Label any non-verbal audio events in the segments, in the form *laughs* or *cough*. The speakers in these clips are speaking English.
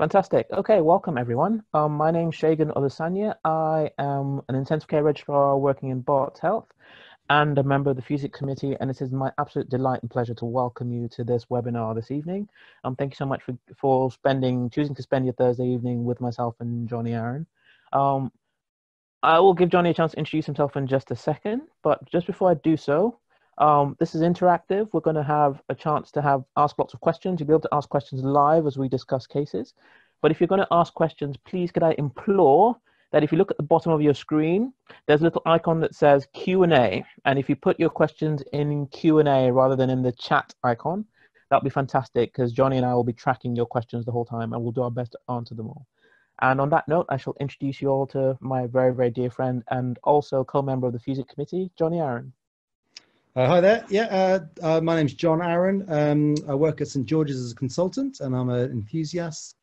Fantastic. Okay, welcome everyone. Um, my name's Shagan Olusanya. I am an intensive care registrar working in Barts Health and a member of the FUSIC committee. And it is my absolute delight and pleasure to welcome you to this webinar this evening. Um, thank you so much for, for spending, choosing to spend your Thursday evening with myself and Johnny Aron. Um, I will give Johnny a chance to introduce himself in just a second, but just before I do so, um, this is interactive. We're going to have a chance to have ask lots of questions. You'll be able to ask questions live as we discuss cases. But if you're going to ask questions, please could I implore that if you look at the bottom of your screen, there's a little icon that says Q&A. And if you put your questions in Q&A rather than in the chat icon, that'll be fantastic because Johnny and I will be tracking your questions the whole time and we'll do our best to answer them all. And on that note, I shall introduce you all to my very, very dear friend and also co-member of the FUSIC committee, Johnny Aron. Uh, hi there. Yeah, uh, uh, my name's John Aron. Um, I work at St George's as a consultant, and I'm an enthusiast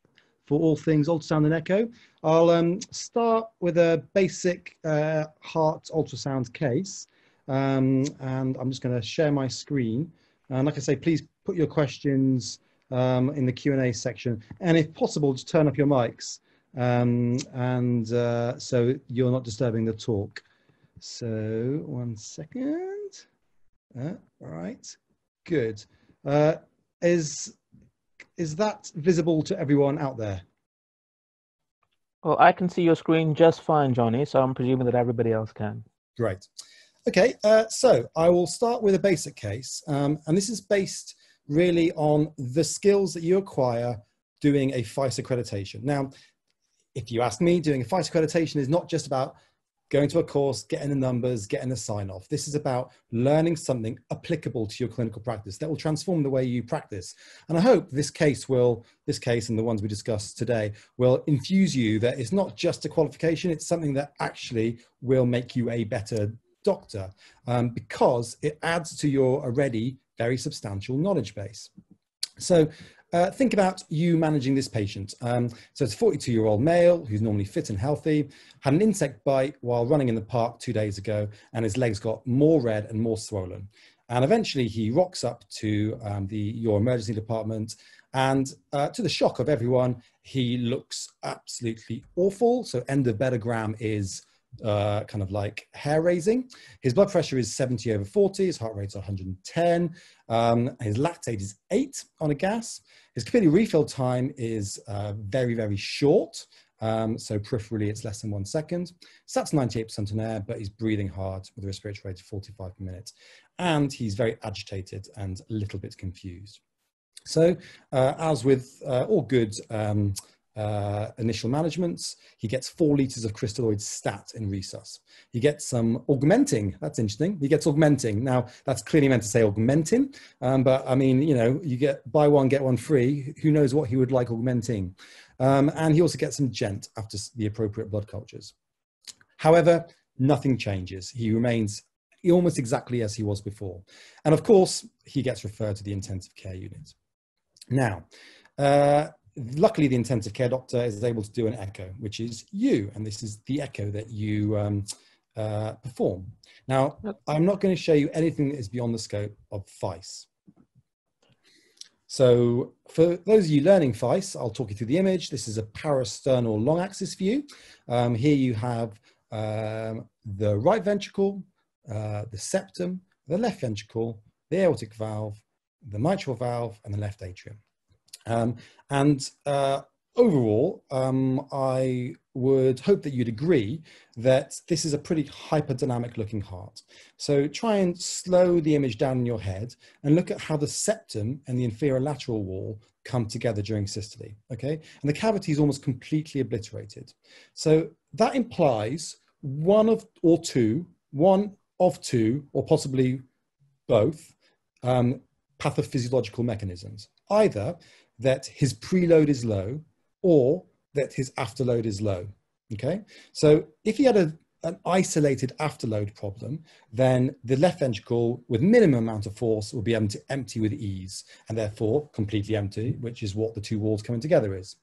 for all things ultrasound and echo. I'll um, start with a basic uh, heart ultrasound case, um, and I'm just going to share my screen. And like I say, please put your questions um, in the Q&A section, and if possible, just turn up your mics, um, and uh, so you're not disturbing the talk. So one second. Uh, all right, good. Uh, is is that visible to everyone out there? Well, I can see your screen just fine, Johnny. So I'm presuming that everybody else can. Great. Okay, uh, so I will start with a basic case, um, and this is based really on the skills that you acquire doing a FICE accreditation. Now, if you ask me, doing a FICE accreditation is not just about going to a course, getting the numbers, getting the sign off. This is about learning something applicable to your clinical practice that will transform the way you practice. And I hope this case will, this case and the ones we discussed today, will infuse you that it's not just a qualification, it's something that actually will make you a better doctor um, because it adds to your already very substantial knowledge base. So uh, think about you managing this patient. Um, so it's a 42 year old male who's normally fit and healthy, had an insect bite while running in the park two days ago, and his legs got more red and more swollen. And eventually he rocks up to um, the, your emergency department. And uh, to the shock of everyone, he looks absolutely awful. So end of endobedogram is uh, kind of like hair raising. His blood pressure is 70 over 40, his heart rate's 110, um, his lactate is 8 on a gas. His capillary refill time is uh, very, very short. Um, so peripherally, it's less than one second. Sats 98% on air, but he's breathing hard with a respiratory rate of 45 per minute. And he's very agitated and a little bit confused. So uh, as with uh, all good um, uh, initial managements. He gets four liters of crystalloid stat in resus. He gets some augmenting. That's interesting. He gets augmenting. Now, that's clearly meant to say augmenting, um, but I mean, you know, you get buy one, get one free. Who knows what he would like augmenting? Um, and he also gets some gent after the appropriate blood cultures. However, nothing changes. He remains almost exactly as he was before. And of course, he gets referred to the intensive care unit. Now, uh, luckily the intensive care doctor is able to do an echo which is you and this is the echo that you um, uh, perform. Now i'm not going to show you anything that is beyond the scope of FICE. So for those of you learning FICE i'll talk you through the image. This is a parasternal long axis view um, here you have um, the right ventricle uh, the septum the left ventricle the aortic valve the mitral valve and the left atrium um, and uh, overall, um, I would hope that you'd agree that this is a pretty hyperdynamic looking heart. So try and slow the image down in your head and look at how the septum and the inferior lateral wall come together during systole, okay? And the cavity is almost completely obliterated. So that implies one of, or two, one of two, or possibly both, um, pathophysiological mechanisms. Either that his preload is low or that his afterload is low. Okay, so if he had a, an isolated afterload problem, then the left ventricle with minimum amount of force will be able to empty with ease and therefore completely empty, which is what the two walls coming together is.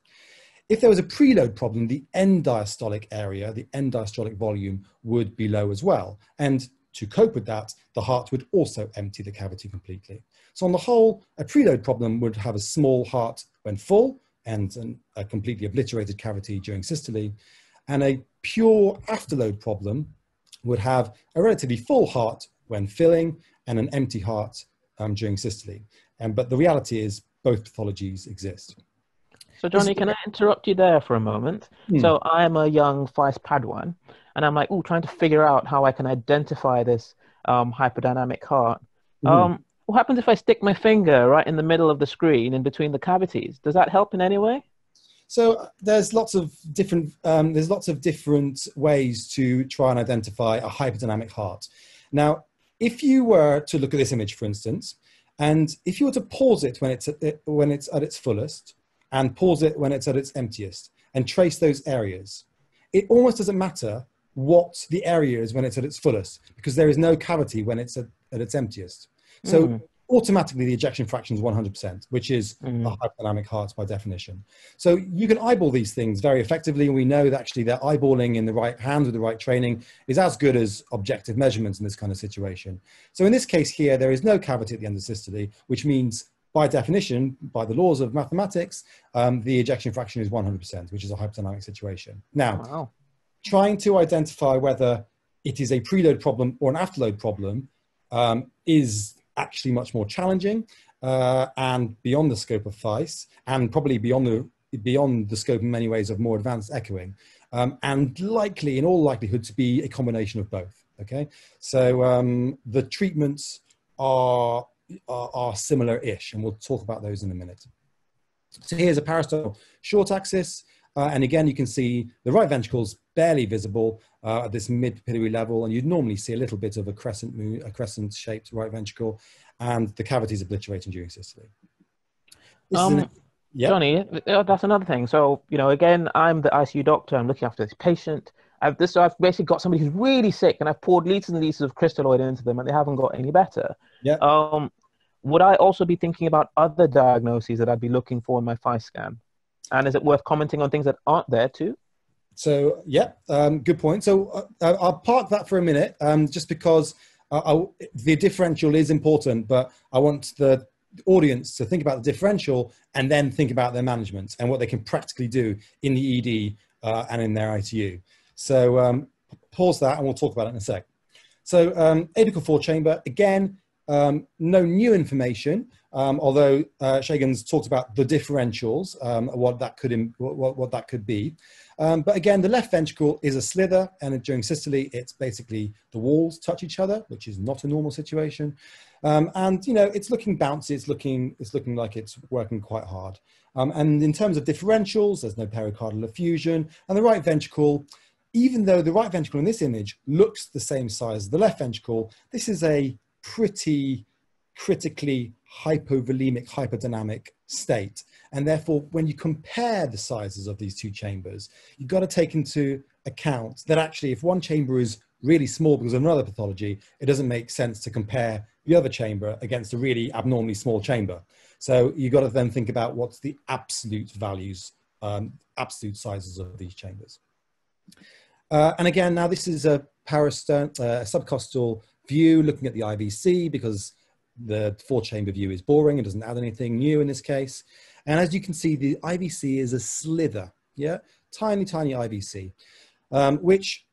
If there was a preload problem, the end diastolic area, the end diastolic volume would be low as well. And to cope with that, the heart would also empty the cavity completely. So on the whole, a preload problem would have a small heart when full and an, a completely obliterated cavity during systole. And a pure afterload problem would have a relatively full heart when filling and an empty heart um, during systole. And, but the reality is both pathologies exist. So, Johnny, can I interrupt you there for a moment? Hmm. So, I'm a young FICE Padawan, and I'm like, oh, trying to figure out how I can identify this um, hyperdynamic heart. Mm. Um, what happens if I stick my finger right in the middle of the screen in between the cavities? Does that help in any way? So uh, there's lots of different um, there's lots of different ways to try and identify a hyperdynamic heart. Now, if you were to look at this image, for instance, and if you were to pause it when it's at, when it's at its fullest, and pause it when it's at its emptiest, and trace those areas, it almost doesn't matter what the area is when it's at its fullest because there is no cavity when it's at, at its emptiest. So mm. automatically the ejection fraction is 100%, which is mm. a hyperdynamic heart by definition. So you can eyeball these things very effectively. And we know that actually that eyeballing in the right hands with the right training is as good as objective measurements in this kind of situation. So in this case here, there is no cavity at the end of systole, which means by definition, by the laws of mathematics, um, the ejection fraction is 100%, which is a hyperdynamic situation. Now, wow trying to identify whether it is a preload problem or an afterload problem um, is actually much more challenging uh, and beyond the scope of FICE and probably beyond the beyond the scope in many ways of more advanced echoing um, and likely in all likelihood to be a combination of both okay? So um, the treatments are, are, are similar-ish and we'll talk about those in a minute. So here's a parastyle short axis uh, and again, you can see the right ventricle's barely visible uh, at this mid-papillary level, and you'd normally see a little bit of a crescent, a crescent-shaped right ventricle, and the cavity is obliterating during systole. Um, yep. Johnny, uh, that's another thing. So, you know, again, I'm the ICU doctor. I'm looking after this patient. I've, this, I've basically got somebody who's really sick, and I've poured liters and liters of crystalloid into them, and they haven't got any better. Yeah. Um, would I also be thinking about other diagnoses that I'd be looking for in my FICE scan? And is it worth commenting on things that aren't there too? So yeah, um, good point. So uh, I'll park that for a minute, um, just because uh, the differential is important, but I want the audience to think about the differential and then think about their management and what they can practically do in the ED uh, and in their ITU. So um, pause that and we'll talk about it in a sec. So um, apical four chamber, again, um, no new information, um, although uh, Shagan's talked about the differentials, um, what that could what, what that could be. Um, but again, the left ventricle is a slither, and during systole, it's basically the walls touch each other, which is not a normal situation. Um, and you know, it's looking bouncy. It's looking it's looking like it's working quite hard. Um, and in terms of differentials, there's no pericardial effusion, and the right ventricle even though the right ventricle in this image looks the same size as the left ventricle, this is a pretty critically hypovolemic, hyperdynamic state. And therefore, when you compare the sizes of these two chambers, you've got to take into account that actually, if one chamber is really small because of another pathology, it doesn't make sense to compare the other chamber against a really abnormally small chamber. So you've got to then think about what's the absolute values, um, absolute sizes of these chambers. Uh, and again, now this is a parastern, uh, subcostal view, looking at the IVC because the four chamber view is boring. It doesn't add anything new in this case. And as you can see, the IVC is a slither, yeah, tiny, tiny IVC, um, which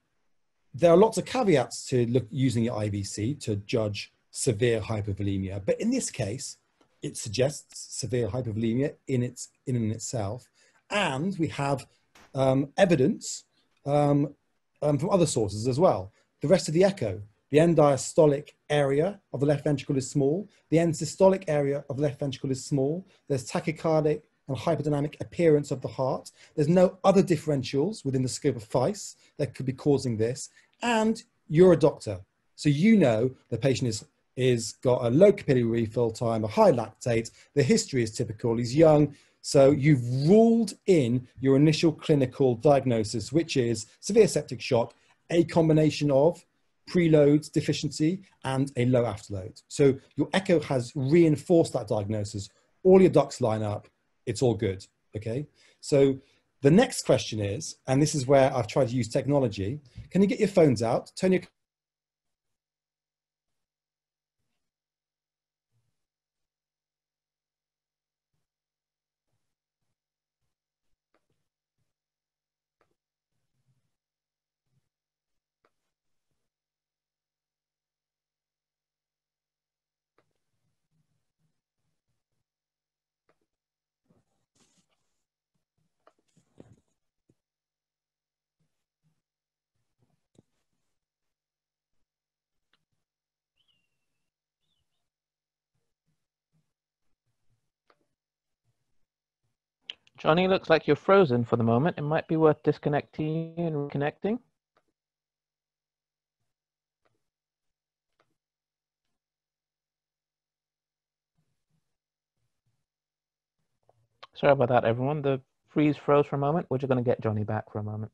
there are lots of caveats to look using your IVC to judge severe hypovolemia. But in this case, it suggests severe hypovolemia in its in and itself, and we have um, evidence um, um, from other sources as well. The rest of the echo the end diastolic area of the left ventricle is small. The end systolic area of the left ventricle is small. There's tachycardic and hyperdynamic appearance of the heart. There's no other differentials within the scope of FICE that could be causing this. And you're a doctor. So you know the patient is, is got a low capillary refill time, a high lactate. The history is typical. He's young. So you've ruled in your initial clinical diagnosis, which is severe septic shock, a combination of preload deficiency and a low afterload. So your echo has reinforced that diagnosis. All your ducks line up, it's all good. Okay. So the next question is, and this is where I've tried to use technology. Can you get your phones out, turn your Johnny, looks like you're frozen for the moment. It might be worth disconnecting and reconnecting. Sorry about that, everyone. The freeze froze for a moment. We're just going to get Johnny back for a moment.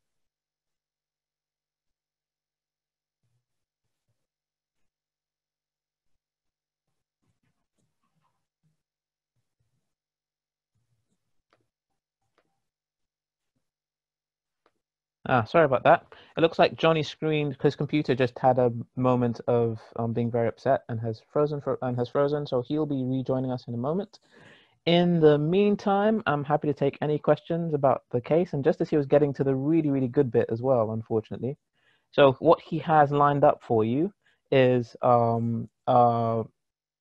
Ah, sorry about that. It looks like Johnny's screen, his computer just had a moment of um, being very upset and has frozen for and has frozen. So he'll be rejoining us in a moment. In the meantime, I'm happy to take any questions about the case. And just as he was getting to the really, really good bit as well, unfortunately. So what he has lined up for you is um, uh,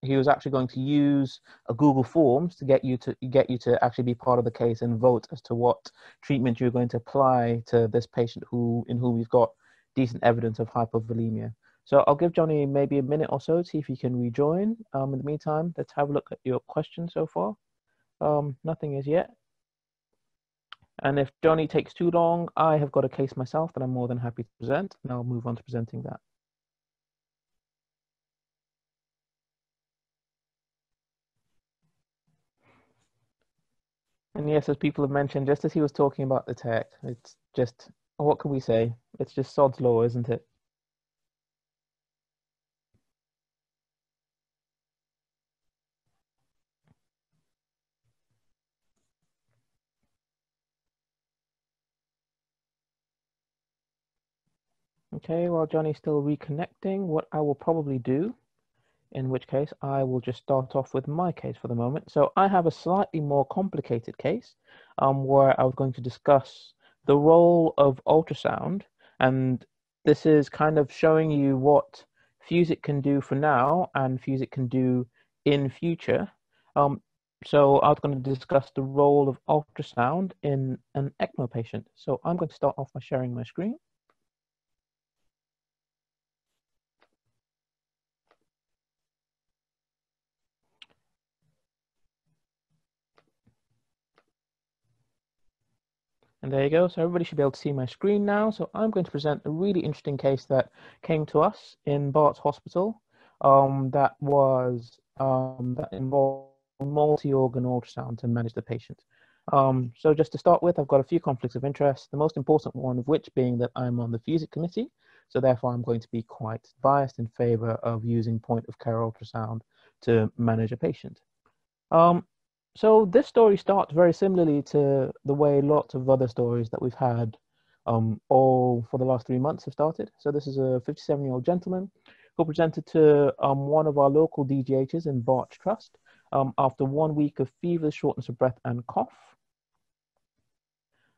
he was actually going to use a Google Forms to get you to get you to actually be part of the case and vote as to what treatment you're going to apply to this patient who in whom we've got decent evidence of hypovolemia. So I'll give Johnny maybe a minute or so to see if he can rejoin. Um, in the meantime, let's have a look at your question so far. Um, nothing is yet. And if Johnny takes too long, I have got a case myself that I'm more than happy to present, and I'll move on to presenting that. And yes, as people have mentioned, just as he was talking about the tech, it's just, what can we say? It's just sod's law, isn't it? Okay, while Johnny's still reconnecting, what I will probably do in which case I will just start off with my case for the moment. So I have a slightly more complicated case um, where I was going to discuss the role of ultrasound, and this is kind of showing you what Fusic can do for now and Fusic can do in future. Um, so I was going to discuss the role of ultrasound in an ECMO patient. So I'm going to start off by sharing my screen. And there you go. So everybody should be able to see my screen now. So I'm going to present a really interesting case that came to us in Barts Hospital um, that was um, that involved multi-organ ultrasound to manage the patient. Um, so just to start with, I've got a few conflicts of interest, the most important one of which being that I'm on the FUSIC committee. So therefore, I'm going to be quite biased in favor of using point of care ultrasound to manage a patient. Um, so this story starts very similarly to the way lots of other stories that we've had um, all for the last three months have started. So this is a 57-year-old gentleman who presented to um, one of our local DGHs in Barts Trust um, after one week of fever, shortness of breath, and cough.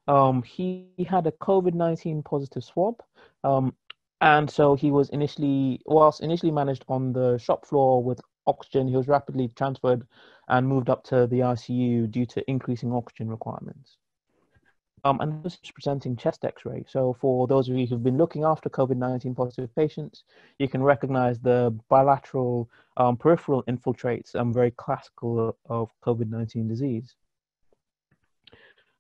Um, he had a COVID-19 positive swab, um, and so he was initially, whilst initially managed on the shop floor with oxygen, he was rapidly transferred and moved up to the ICU due to increasing oxygen requirements. Um, and this is presenting chest x-ray. So for those of you who've been looking after COVID-19 positive patients, you can recognize the bilateral um, peripheral infiltrates, um, very classical of COVID-19 disease.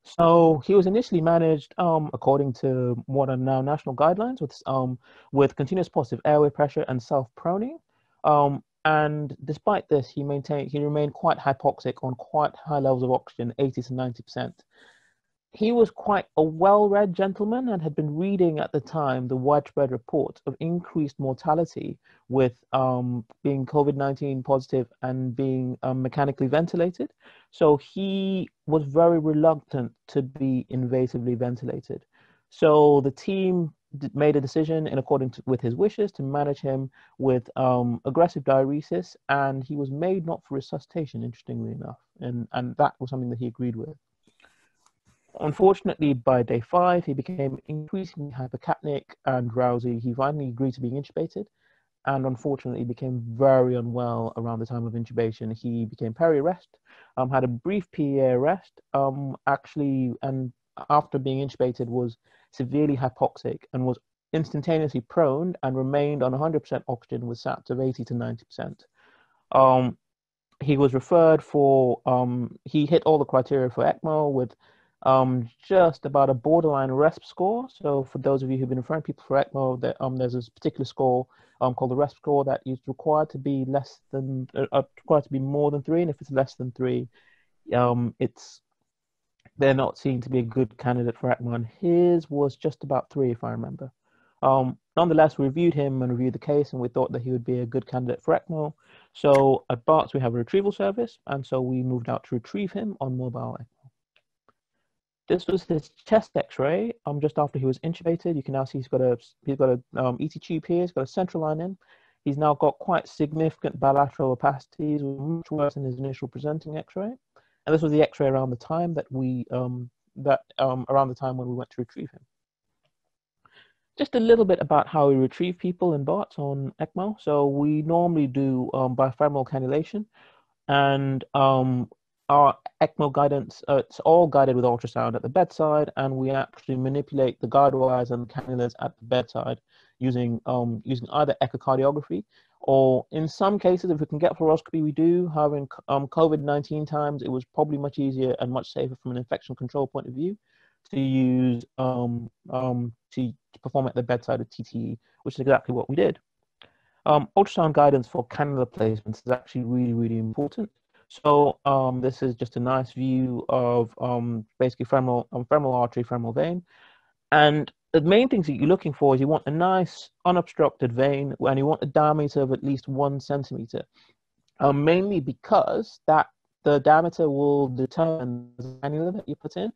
So he was initially managed um, according to what are now national guidelines with, um, with continuous positive airway pressure and self-proning. Um, and despite this, he maintained he remained quite hypoxic on quite high levels of oxygen, 80 to 90 percent. He was quite a well-read gentleman and had been reading at the time the widespread reports of increased mortality with um, being COVID-19 positive and being um, mechanically ventilated. So he was very reluctant to be invasively ventilated. So the team made a decision in accordance with his wishes to manage him with um, aggressive diuresis, and he was made not for resuscitation, interestingly enough, and and that was something that he agreed with. Unfortunately, by day five, he became increasingly hypercapnic and drowsy. He finally agreed to being intubated, and unfortunately became very unwell around the time of intubation. He became peri-arrest, um, had a brief PEA arrest, um, actually, and after being intubated was severely hypoxic and was instantaneously prone and remained on 100% oxygen with sats of 80 to 90%. Um, he was referred for, um, he hit all the criteria for ECMO with um, just about a borderline RESP score. So for those of you who've been referring people for ECMO, that, um, there's this particular score um, called the RESP score that is required to be less than, uh, uh, required to be more than three. And if it's less than three, um, it's they're not seen to be a good candidate for ECMO. And his was just about three, if I remember. Um, nonetheless, we reviewed him and reviewed the case, and we thought that he would be a good candidate for ECMO. So at Barts, we have a retrieval service, and so we moved out to retrieve him on mobile ECMO. This was his chest X-ray. Um, just after he was intubated, you can now see he's got a he's got a um, ET tube here. He's got a central line in. He's now got quite significant bilateral opacities, much worse than his initial presenting X-ray. And this was the X-ray around the time that we um, that um, around the time when we went to retrieve him. Just a little bit about how we retrieve people in BARTS on ECMO. So we normally do um, cannulation, and um, our ECMO guidance, uh, it's all guided with ultrasound at the bedside, and we actually manipulate the guide wires and cannulas at the bedside using um, using either echocardiography or in some cases, if we can get fluoroscopy, we do. However, in um, COVID-19 times, it was probably much easier and much safer from an infection control point of view to use um, um, to, to, perform at the bedside of TTE, which is exactly what we did. Um, ultrasound guidance for cannula placements is actually really, really important. So um, this is just a nice view of um, basically femoral, femoral artery, femoral vein. And the main things that you're looking for is you want a nice unobstructed vein and you want a diameter of at least one centimeter. Um, mainly because that the diameter will determine the cannula that you put in.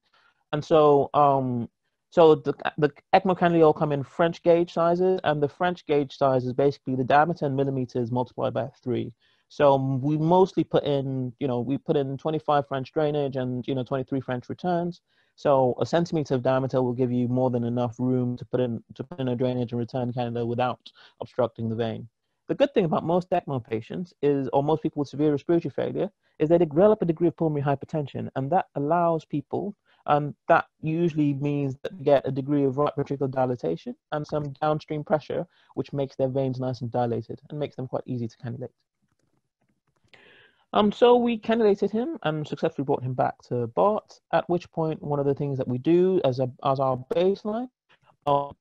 And so um, so the, the ECMO cannula all come in French gauge sizes, and the French gauge size is basically the diameter in millimeters multiplied by three. So we mostly put in, you know, we put in 25 French drainage and, you know, 23 French returns. So a centimeter of diameter will give you more than enough room to put in to put in a drainage and return cannula without obstructing the vein. The good thing about most ECMO patients is, or most people with severe respiratory failure, is they develop a degree of pulmonary hypertension, and that allows people, and that usually means that they get a degree of right ventricular dilatation and some downstream pressure, which makes their veins nice and dilated and makes them quite easy to cannulate. Um, so we cannulated him and successfully brought him back to BART, at which point one of the things that we do as, a, as our baseline, um,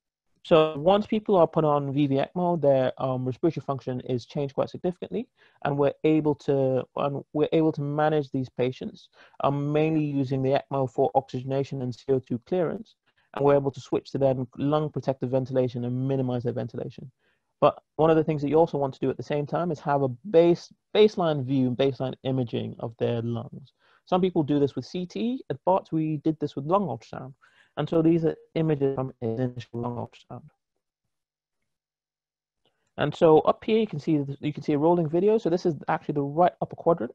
so once people are put on VV ECMO, their um, respiratory function is changed quite significantly, and we're able to and we're able to manage these patients, um, mainly using the ECMO for oxygenation and CO2 clearance, and we're able to switch to then lung protective ventilation and minimize their ventilation. But one of the things that you also want to do at the same time is have a base baseline view, baseline imaging of their lungs. Some people do this with CT. At we did this with lung ultrasound. And so these are images from initial lung ultrasound. And so up here, you can see you can see a rolling video. So this is actually the right upper quadrant.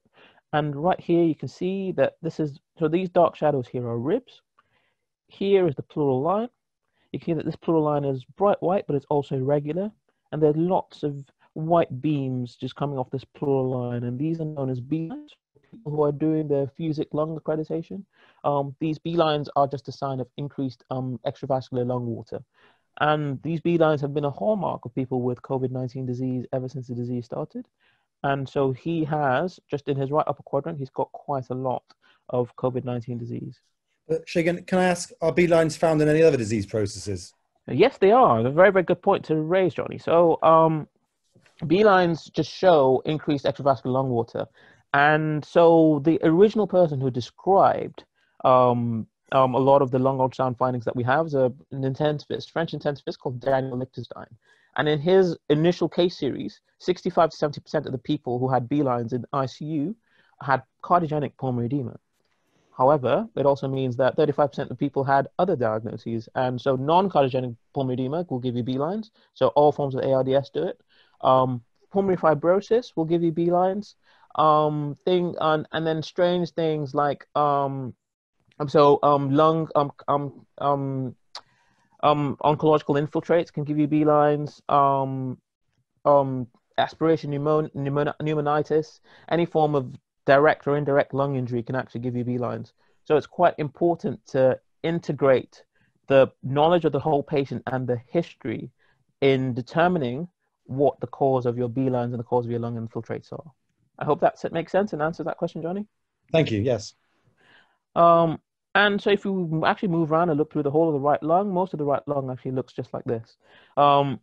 And right here, you can see that this is, so these dark shadows here are ribs. Here is the pleural line. You can see that this pleural line is bright white, but it's also irregular and there's lots of white beams just coming off this pleural line, and these are known as B lines. People who are doing their Fusic lung accreditation, um, these B lines are just a sign of increased um, extravascular lung water. And these B lines have been a hallmark of people with COVID 19 disease ever since the disease started. And so he has, just in his right upper quadrant, he's got quite a lot of COVID 19 disease. Uh, Shagan, can I ask, are B lines found in any other disease processes? Yes, they are. A very, very good point to raise, Johnny. So, um, B lines just show increased extravascular lung water. And so the original person who described um, um, a lot of the lung ultrasound findings that we have is a, an intensivist, French intensivist called Daniel Lichtenstein. And in his initial case series, 65 to 70% of the people who had B lines in ICU had cardiogenic pulmonary edema. However, it also means that 35% of people had other diagnoses. And so non-cardiogenic pulmonary edema will give you B lines. So all forms of ARDS do it. Um, pulmonary fibrosis will give you B lines. Um, thing and, and then strange things like um, so um, lung um, um, um, um, oncological infiltrates can give you B lines. Um, um, aspiration pneumon- pneumonitis, any form of direct or indirect lung injury can actually give you B lines. So it's quite important to integrate the knowledge of the whole patient and the history in determining what the cause of your B lines and the cause of your lung infiltrates are. I hope that makes sense and answers that question, Johnny. Thank you. Yes. Um, and so if you actually move around and look through the whole of the right lung, most of the right lung actually looks just like this. Um,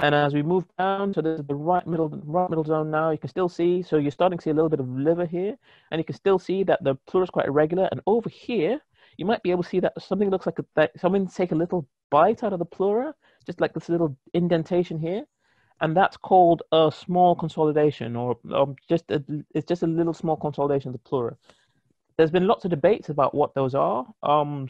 and as we move down, so this is the right middle, right middle zone now, you can still see, so you're starting to see a little bit of liver here, and you can still see that the pleura is quite irregular. And over here, you might be able to see that something looks like a, that someone take a little bite out of the pleura, just like this little indentation here. And that's called a small consolidation, or um, just a, it's just a little small consolidation of the pleura. There's been lots of debates about what those are. Um,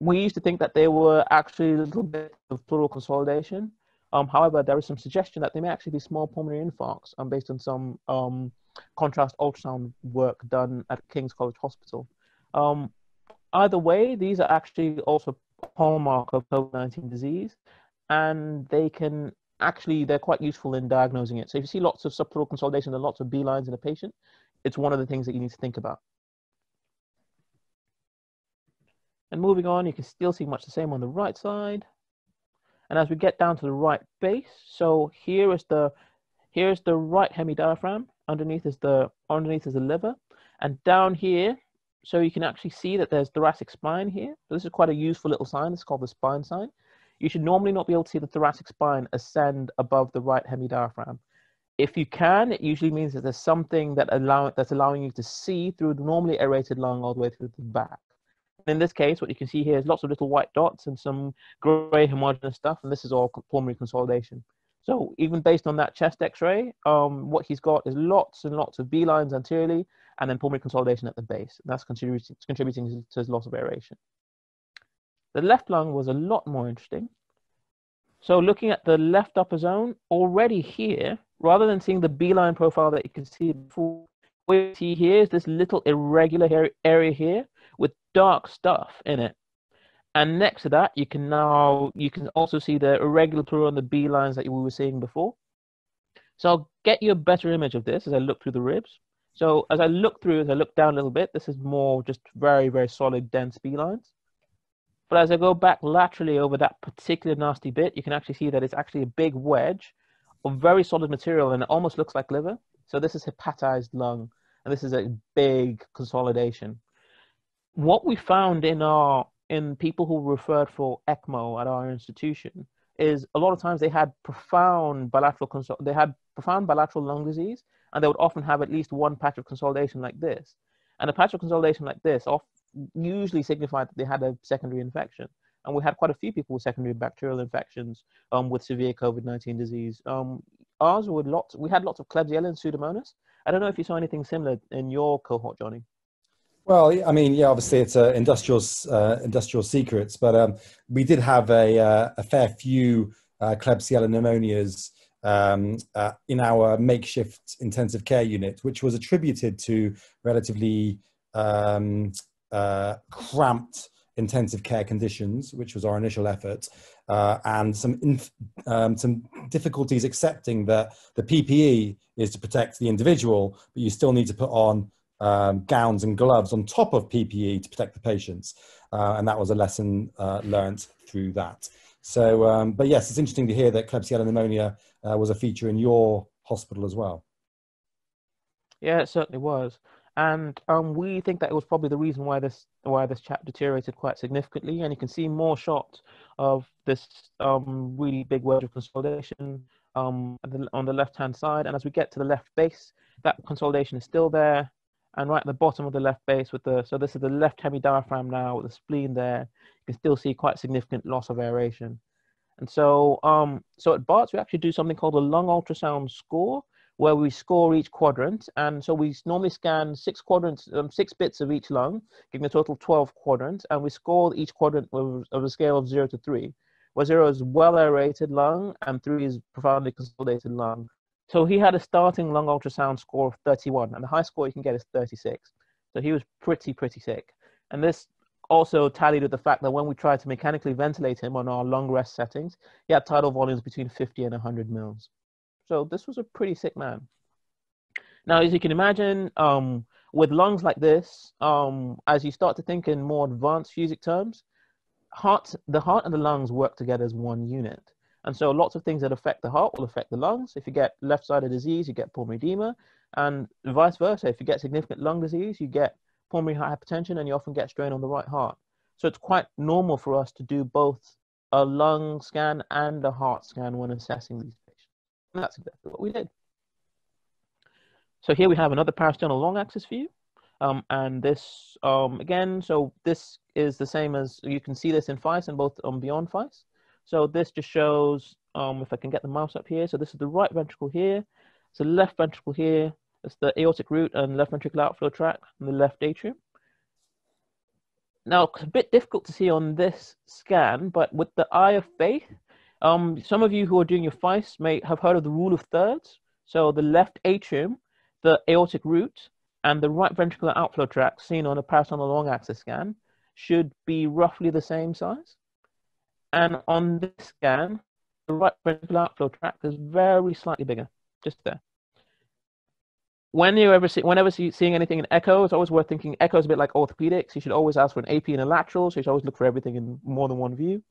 we used to think that they were actually a little bit of pleural consolidation um, however, there is some suggestion that they may actually be small pulmonary infarcts um, based on some um, contrast ultrasound work done at King's College Hospital. Um, either way, these are actually also hallmark of COVID-19 disease, and they can actually, they're quite useful in diagnosing it. So if you see lots of subpleural consolidation and lots of B lines in a patient, it's one of the things that you need to think about. And moving on, you can still see much the same on the right side. And as we get down to the right base, so here is the here's the right hemidiaphragm. Underneath is the underneath is the liver, and down here, so you can actually see that there's thoracic spine here. So this is quite a useful little sign. It's called the spine sign. You should normally not be able to see the thoracic spine ascend above the right hemidiaphragm. If you can, it usually means that there's something that allow, that's allowing you to see through the normally aerated lung all the way through the back in this case, what you can see here is lots of little white dots and some gray homogeneous stuff, and this is all pulmonary consolidation. So even based on that chest X-ray, um, what he's got is lots and lots of B lines anteriorly, and then pulmonary consolidation at the base. That's contributing, contributing to his loss of aeration. The left lung was a lot more interesting. So looking at the left upper zone, already here, rather than seeing the B line profile that you can see before, what you see here is this little irregular area here with dark stuff in it. And next to that, you can now you can also see the irregular pleura on the B lines that we were seeing before. So I'll get you a better image of this as I look through the ribs. So as I look through, as I look down a little bit, this is more just very, very solid, dense B lines. But as I go back laterally over that particular nasty bit, you can actually see that it's actually a big wedge of very solid material and it almost looks like liver. So this is hepatized lung, and this is a big consolidation what we found in our in people who referred for ECMO at our institution is a lot of times they had profound bilateral consol- they had profound bilateral lung disease, and they would often have at least one patch of consolidation like this. And a patch of consolidation like this usually signified that they had a secondary infection. And we had quite a few people with secondary bacterial infections um, with severe COVID-19 disease. Um, ours were lots. We had lots of Klebsiella and Pseudomonas. I don't know if you saw anything similar in your cohort, Johnny. Well, I mean, yeah, obviously it's uh, industrial uh, industrial secrets, but um, we did have a, uh, a fair few uh, Klebsiella pneumonias um, uh, in our makeshift intensive care unit, which was attributed to relatively um, uh, cramped intensive care conditions, which was our initial effort, uh, and some inf- um, some difficulties accepting that the PPE is to protect the individual, but you still need to put on um, gowns and gloves on top of PPE to protect the patients. Uh, and that was a lesson uh, learned through that. So, um, but yes, it's interesting to hear that Klebsiella pneumonia uh, was a feature in your hospital as well. Yeah, it certainly was. And um, we think that it was probably the reason why this why this chap deteriorated quite significantly. And you can see more shots of this um, really big wedge of consolidation um, on the left hand side. And as we get to the left base, that consolidation is still there and right at the bottom of the left base with the so this is the left hemidiaphragm now with the spleen there you can still see quite significant loss of aeration. And so um so at barts we actually do something called a lung ultrasound score where we score each quadrant. And so we normally scan six quadrants um, six bits of each lung giving a total 12 quadrants. And we score each quadrant of a scale of 0 to 3 where 0 is well aerated lung and 3 is profoundly consolidated lung so he had a starting lung ultrasound score of 31, and the high score you can get is 36. So he was pretty, pretty sick. And this also tallied with the fact that when we tried to mechanically ventilate him on our lung rest settings, he had tidal volumes between 50 and 100 mils. So this was a pretty sick man. Now, as you can imagine, um, with lungs like this, um, as you start to think in more advanced physics terms, heart, the heart and the lungs work together as one unit. And so lots of things that affect the heart will affect the lungs. If you get left-sided disease, you get pulmonary edema, and vice versa. If you get significant lung disease, you get pulmonary hypertension and you often get strain on the right heart. So it's quite normal for us to do both a lung scan and a heart scan when assessing these patients. And that's exactly what we did. So here we have another parasternal long axis view. Um, and this, um, again, so this is the same as, you can see this in FICE and both on Beyond FICE. So this just shows, um, if I can get the mouse up here, so this is the right ventricle here, so left ventricle here, it's the aortic root and left ventricular outflow tract and the left atrium. Now, it's a bit difficult to see on this scan, but with the eye of faith, um, some of you who are doing your FICE may have heard of the rule of thirds. So the left atrium, the aortic root, and the right ventricular outflow tract seen on a parasternal long axis scan should be roughly the same size. And on this scan, the right ventricular outflow tract is very slightly bigger, just there. When you ever see, whenever see, seeing anything in echo, it's always worth thinking echo is a bit like orthopedics. You should always ask for an AP and a lateral, so you should always look for everything in more than one view.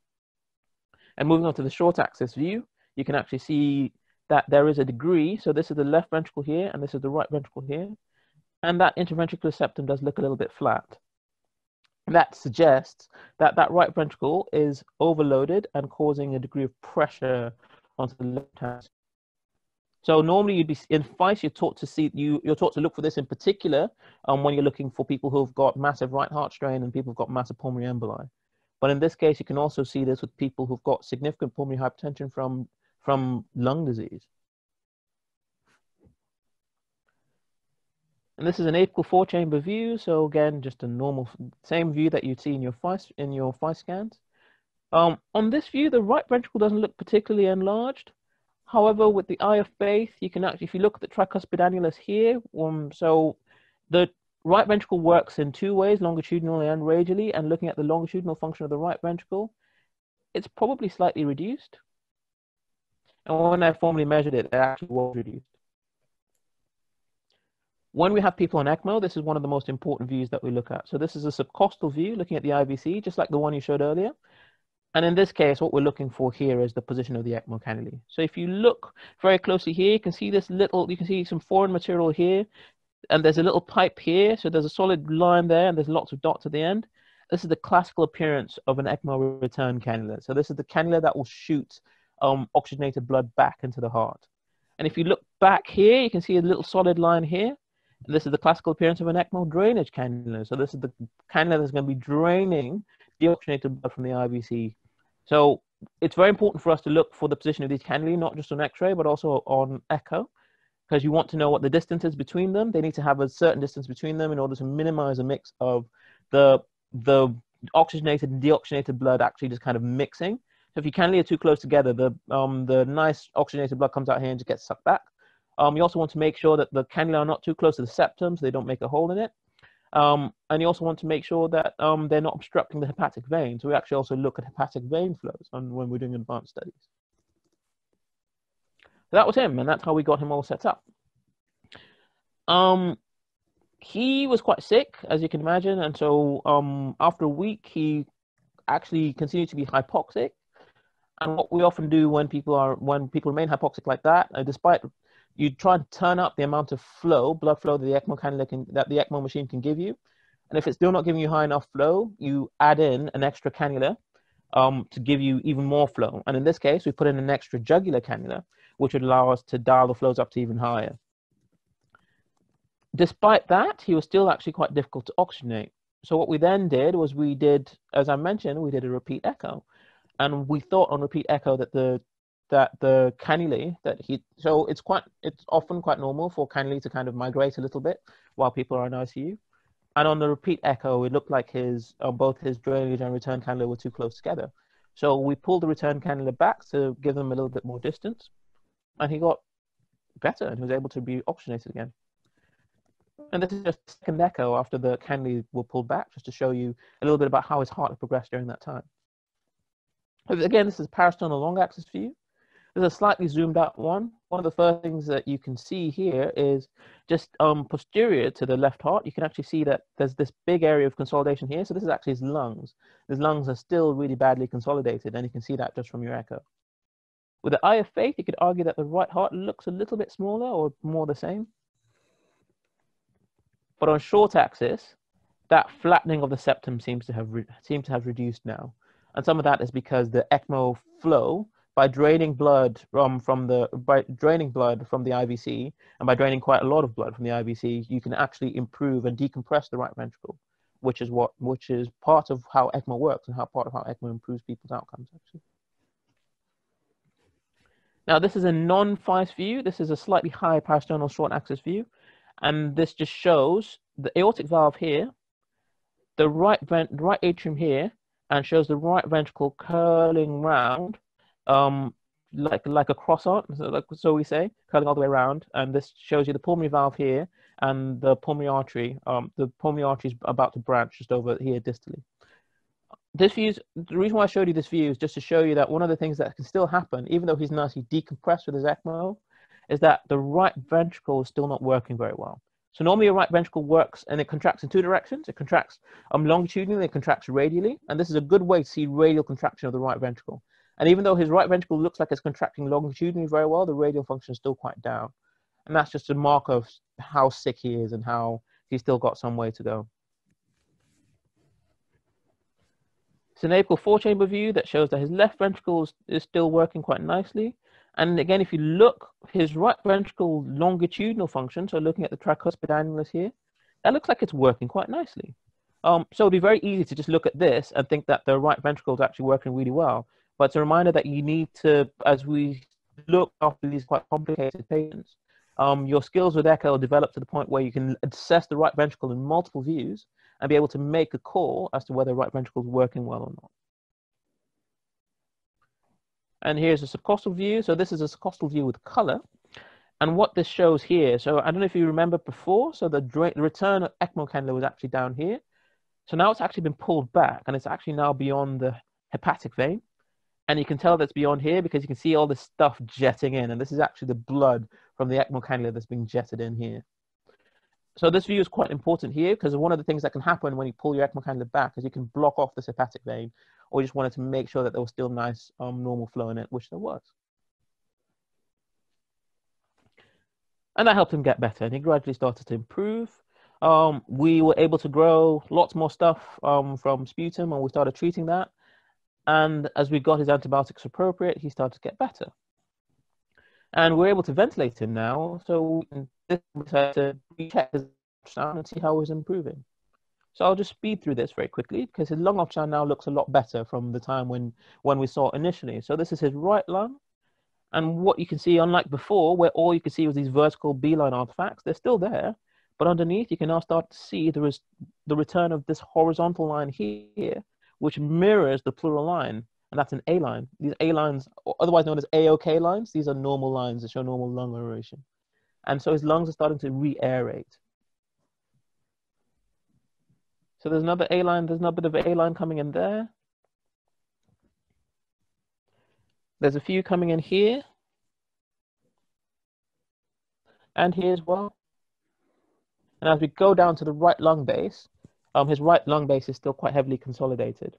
And moving on to the short axis view, you can actually see that there is a degree. So this is the left ventricle here, and this is the right ventricle here. And that interventricular septum does look a little bit flat. That suggests that that right ventricle is overloaded and causing a degree of pressure onto the left hand. So normally you'd be in FICE, you're taught to see you you're taught to look for this in particular um, when you're looking for people who've got massive right heart strain and people who've got massive pulmonary emboli. But in this case, you can also see this with people who've got significant pulmonary hypertension from from lung disease. And this is an apical four chamber view. So again, just a normal, same view that you'd see in your FICE, in your FICE scans. Um, on this view, the right ventricle doesn't look particularly enlarged. However, with the eye of faith, you can actually, if you look at the tricuspid annulus here, um, so the right ventricle works in two ways, longitudinally and radially, and looking at the longitudinal function of the right ventricle, it's probably slightly reduced. And when I formally measured it, it actually was reduced. When we have people on ECMO, this is one of the most important views that we look at. So this is a subcostal view looking at the IVC, just like the one you showed earlier. And in this case, what we're looking for here is the position of the ECMO cannula. So if you look very closely here, you can see this little, you can see some foreign material here, and there's a little pipe here. So there's a solid line there, and there's lots of dots at the end. This is the classical appearance of an ECMO return cannula. So this is the cannula that will shoot um, oxygenated blood back into the heart. And if you look back here, you can see a little solid line here. This is the classical appearance of an ECMO drainage cannula. So this is the cannula that's going to be draining deoxygenated blood from the IVC. So it's very important for us to look for the position of these cannulae, not just on X-ray, but also on echo, because you want to know what the distance is between them. They need to have a certain distance between them in order to minimize a mix of the the oxygenated and deoxygenated blood actually just kind of mixing. So if you cannulae are too close together, the um, the nice oxygenated blood comes out here and just gets sucked back. Um, you also want to make sure that the cannula are not too close to the septum so they don't make a hole in it. Um, and you also want to make sure that um, they're not obstructing the hepatic vein. So we actually also look at hepatic vein flows when we're doing advanced studies. So that was him, and that's how we got him all set up. Um, he was quite sick, as you can imagine, and so um, after a week, he actually continued to be hypoxic. And what we often do when people are when people remain hypoxic like that, uh, despite you try and turn up the amount of flow, blood flow that the ECMO cannula can, that the ECMO machine can give you. And if it's still not giving you high enough flow, you add in an extra cannula um, to give you even more flow. And in this case, we put in an extra jugular cannula, which would allow us to dial the flows up to even higher. Despite that, he was still actually quite difficult to oxygenate. So what we then did was we did, as I mentioned, we did a repeat echo. And we thought on repeat echo that the that the cannulae that he so it's quite it's often quite normal for cannulae to kind of migrate a little bit while people are in ICU. And on the repeat echo, it looked like his uh, both his drainage and return cannula were too close together. So we pulled the return cannula back to give them a little bit more distance, and he got better and was able to be oxygenated again. And this is just second echo after the cannulae were pulled back, just to show you a little bit about how his heart had progressed during that time. Again, this is parasternal long axis view. There's a slightly zoomed out one. One of the first things that you can see here is just um, posterior to the left heart. You can actually see that there's this big area of consolidation here. So this is actually his lungs. His lungs are still really badly consolidated, and you can see that just from your echo. With the eye of faith, you could argue that the right heart looks a little bit smaller or more the same. But on short axis, that flattening of the septum seems to have seems to have reduced now, and some of that is because the ECMO flow by draining blood from from the by draining blood from the IVC and by draining quite a lot of blood from the IVC, you can actually improve and decompress the right ventricle, which is what which is part of how ECMO works and how part of how ECMO improves people's outcomes actually. Now this is a non-FICE view. This is a slightly higher parasternal short axis view, and this just shows the aortic valve here, the right vent right atrium here, and shows the right ventricle curling round um, like like a croissant, so, like, so we say, curling all the way around. And this shows you the pulmonary valve here and the pulmonary artery. Um, the pulmonary artery is about to branch just over here distally. This view, is, the reason why I showed you this view is just to show you that one of the things that can still happen, even though he's nicely decompressed with his ECMO, is that the right ventricle is still not working very well. So normally your right ventricle works and it contracts in two directions. It contracts um, longitudinally, it contracts radially. And this is a good way to see radial contraction of the right ventricle. And even though his right ventricle looks like it's contracting longitudinally very well, the radial function is still quite down. And that's just a mark of how sick he is and how he's still got some way to go. It's an apical four chamber view that shows that his left ventricle is, still working quite nicely. And again, if you look, his right ventricle longitudinal function, so looking at the tricuspid annulus here, that looks like it's working quite nicely. Um, so it'd be very easy to just look at this and think that the right ventricle is actually working really well. But it's a reminder that you need to, as we look after these quite complicated patients, um, your skills with echo develop to the point where you can assess the right ventricle in multiple views and be able to make a call as to whether the right ventricle is working well or not. And here's a subcostal view. So this is a subcostal view with color. And what this shows here, so I don't know if you remember before, so the, the return of ECMO was actually down here. So now it's actually been pulled back and it's actually now beyond the hepatic vein. And you can tell that's beyond here because you can see all this stuff jetting in. And this is actually the blood from the ECMO cannula that's being jetted in here. So this view is quite important here because one of the things that can happen when you pull your ECMO cannula back is you can block off this hepatic vein or you just wanted to make sure that there was still nice um, normal flow in it, which there was. And that helped him get better and he gradually started to improve. Um, we were able to grow lots more stuff um, from sputum and we started treating that. And as we got his antibiotics appropriate, he started to get better. And we're able to ventilate him now, so we decided to recheck his ultrasound and see how he's improving. So I'll just speed through this very quickly because his lung ultrasound now looks a lot better from the time when, when we saw it initially. So this is his right lung. And what you can see, unlike before, where all you could see was these vertical B line artifacts, they're still there. But underneath, you can now start to see there is the return of this horizontal line here, which mirrors the pleural line, and that's an A line. These A lines, otherwise known as AOK lines, these are normal lines that show normal lung aeration. And so his lungs are starting to re-aerate. So there's another A line, there's another bit of A line coming in there. There's a few coming in here. And here as well. And as we go down to the right lung base, um, his right lung base is still quite heavily consolidated.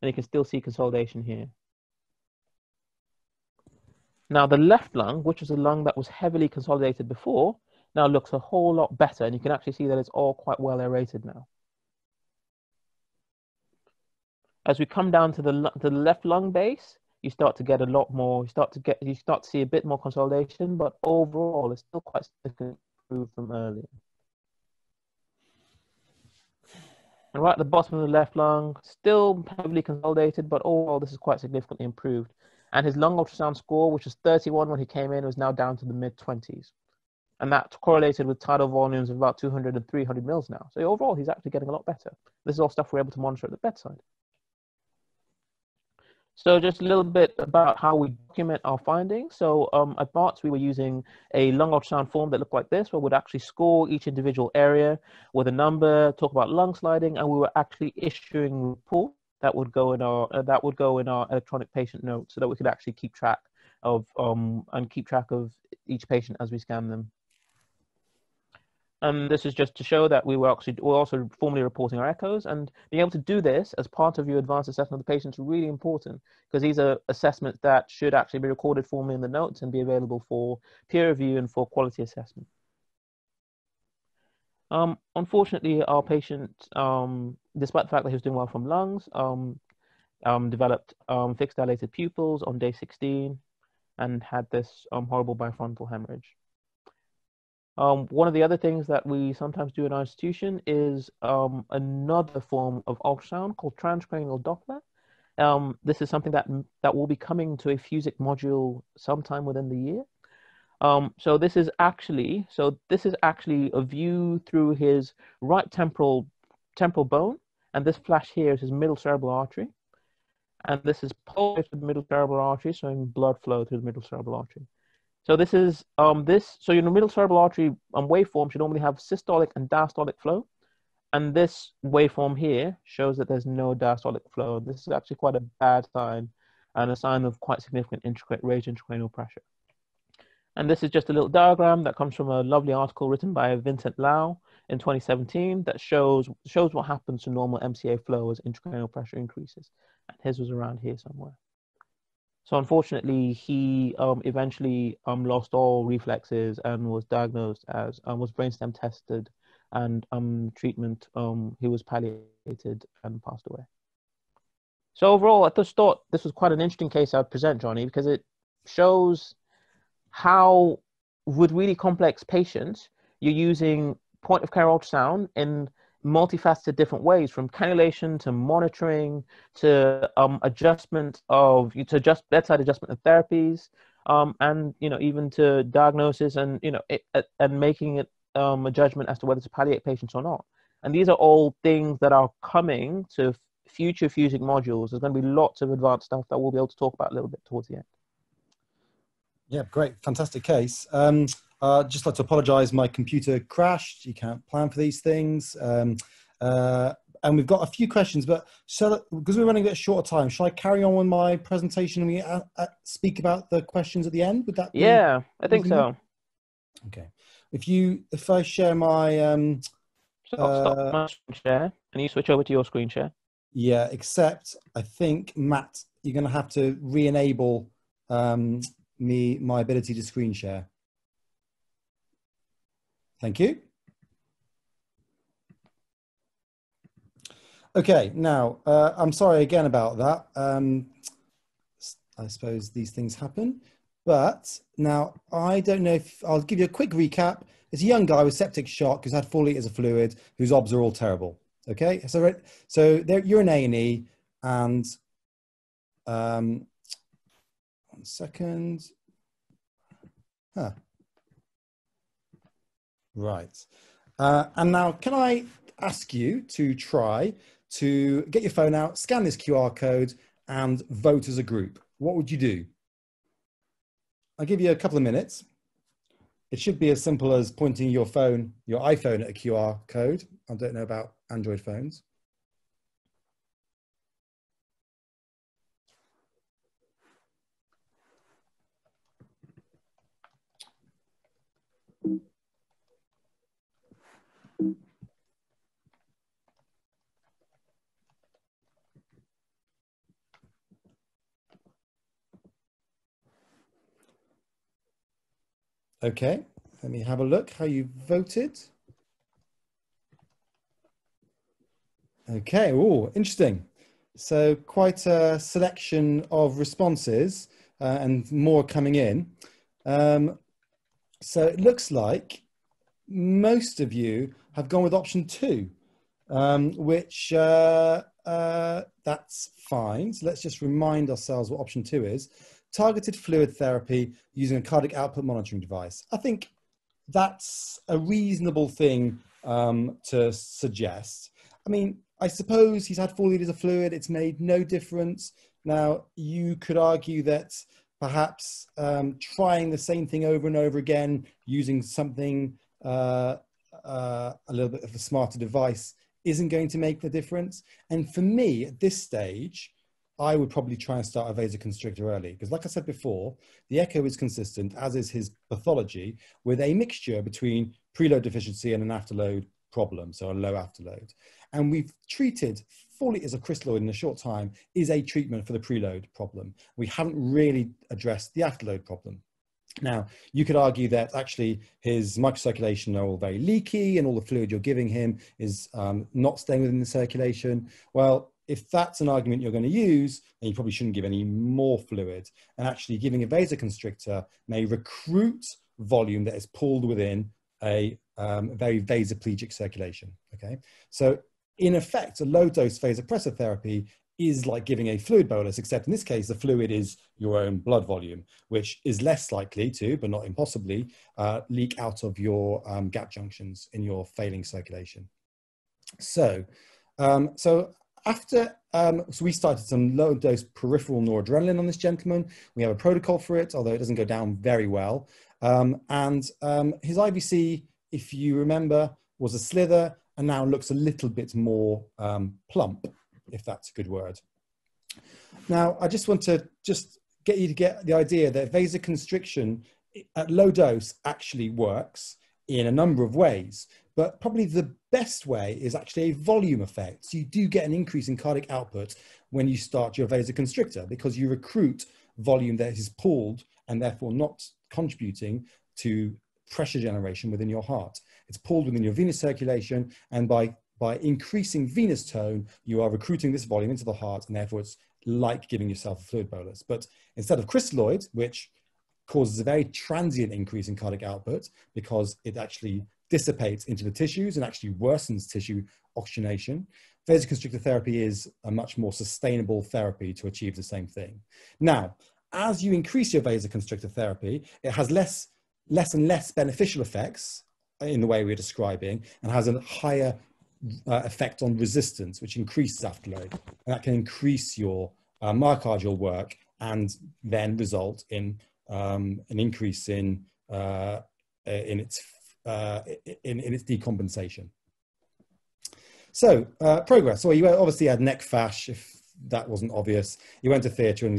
And you can still see consolidation here. Now the left lung, which was a lung that was heavily consolidated before, now looks a whole lot better. And you can actually see that it's all quite well aerated now. As we come down to the, the left lung base, you start to get a lot more, you start to get, you start to see a bit more consolidation, but overall it's still quite significant from earlier. And right at the bottom of the left lung, still heavily consolidated, but overall this is quite significantly improved. And his lung ultrasound score, which was 31 when he came in, was now down to the mid 20s. And that correlated with tidal volumes of about 200 and 300 mils now. So overall, he's actually getting a lot better. This is all stuff we're able to monitor at the bedside. So just a little bit about how we document our findings. So um, at Barts, we were using a lung ultrasound form that looked like this, where we'd actually score each individual area with a number, talk about lung sliding, and we were actually issuing reports that would go in our uh, that would go in our electronic patient notes, so that we could actually keep track of um, and keep track of each patient as we scan them. And this is just to show that we were actually also formally reporting our echoes and being able to do this as part of your advanced assessment of the patient is really important because these are assessments that should actually be recorded formally in the notes and be available for peer review and for quality assessment. Um, unfortunately, our patient, um, despite the fact that he was doing well from lungs, um, um, developed um, fixed dilated pupils on day 16 and had this um, horrible bifrontal hemorrhage. Um, one of the other things that we sometimes do in our institution is um, another form of ultrasound called transcranial Doppler. Um, this is something that that will be coming to a Fusic module sometime within the year. Um, so this is actually so this is actually a view through his right temporal temporal bone, and this flash here is his middle cerebral artery, and this is pulsed the middle cerebral artery, showing blood flow through the middle cerebral artery. So this is um, this. So your middle cerebral artery um, waveform should normally have systolic and diastolic flow, and this waveform here shows that there's no diastolic flow. This is actually quite a bad sign, and a sign of quite significant raised intracranial pressure. And this is just a little diagram that comes from a lovely article written by Vincent Lau in 2017 that shows shows what happens to normal MCA flow as intracranial pressure increases. And his was around here somewhere. So unfortunately, he um, eventually um, lost all reflexes and was diagnosed as um, was brainstem tested, and um, treatment. Um, he was palliated and passed away. So overall, I just thought this was quite an interesting case I'd present, Johnny, because it shows how, with really complex patients, you're using point of care ultrasound in multifaceted different ways from cannulation to monitoring to um, adjustment of to adjust bedside adjustment of therapies um, and you know even to diagnosis and you know it, and making it um, a judgment as to whether to palliate patients or not. And these are all things that are coming to future Fusic modules. There's going to be lots of advanced stuff that we'll be able to talk about a little bit towards the end. Yeah great. Fantastic case. Um, uh, just like to apologize, my computer crashed. You can't plan for these things. Um, uh, and we've got a few questions, but so because we're running a bit short of time, shall I carry on with my presentation and we uh, uh, speak about the questions at the end? Would that? be? yeah, I think so. Okay. If you, if I share my, um, stop, stop uh, my screen share, and you switch over to your screen share. Yeah, except I think Matt, you're going to have to re-enable um, me my ability to screen share. Thank you. Okay, now, uh, I'm sorry again about that. Um, I suppose these things happen. But now, I don't know if I'll give you a quick recap. It's a young guy with septic shock who's had four liters of fluid, whose obs are all terrible. Okay, so so there, you're an A and E, and um, one second. Huh. Right. Uh, and now, can I ask you to try to get your phone out, scan this QR code, and vote as a group? What would you do? I'll give you a couple of minutes. It should be as simple as pointing your phone, your iPhone at a QR code. I don't know about Android phones. Okay, let me have a look how you voted. Okay, oh, interesting. So quite a selection of responses uh, and more coming in. Um, so it looks like most of you have gone with option two, um, which uh, uh, that's fine. So let's just remind ourselves what option two is targeted fluid therapy using a cardiac output monitoring device. I think that's a reasonable thing um, to suggest. I mean, I suppose he's had four liters of fluid, it's made no difference. Now, you could argue that perhaps um, trying the same thing over and over again using something uh, uh, a little bit of a smarter device isn't going to make the difference. And for me, at this stage, I would probably try and start a vasoconstrictor early because, like I said before, the echo is consistent, as is his pathology, with a mixture between preload deficiency and an afterload problem, so a low afterload. And we've treated four liters of crystalloid in a short time is a treatment for the preload problem. We haven't really addressed the afterload problem. Now, you could argue that actually his microcirculation are all very leaky and all the fluid you're giving him is um, not staying within the circulation. Well, if that's an argument you're going to use, then you probably shouldn't give any more fluid. And actually giving a vasoconstrictor may recruit volume that is pulled within a um, very vasoplegic circulation, okay? So in effect, a low dose vasopressor therapy is like giving a fluid bolus, except in this case, the fluid is your own blood volume, which is less likely to, but not impossibly, uh, leak out of your um, gap junctions in your failing circulation. So, um, so after, um, so we started some low dose peripheral noradrenaline on this gentleman. We have a protocol for it, although it doesn't go down very well. Um, and um, his IVC, if you remember, was a slither and now looks a little bit more um, plump if that's a good word. Now, I just want to just get you to get the idea that vasoconstriction at low dose actually works in a number of ways, but probably the best way is actually a volume effect. So you do get an increase in cardiac output when you start your vasoconstrictor because you recruit volume that is pulled and therefore not contributing to pressure generation within your heart. It's pulled within your venous circulation, and by by increasing venous tone, you are recruiting this volume into the heart, and therefore it's like giving yourself a fluid bolus. But instead of crystalloid, which causes a very transient increase in cardiac output because it actually dissipates into the tissues and actually worsens tissue oxygenation. Vasoconstrictor therapy is a much more sustainable therapy to achieve the same thing. Now, as you increase your vasoconstrictor therapy, it has less, less and less beneficial effects in the way we're describing and has a higher uh, effect on resistance, which increases afterload. And that can increase your uh, myocardial work and then result in um, an increase in, uh, in, its, uh, in, in, its decompensation. So, uh, progress. So, you obviously had nec fasc, if that wasn't obvious. You went to theatre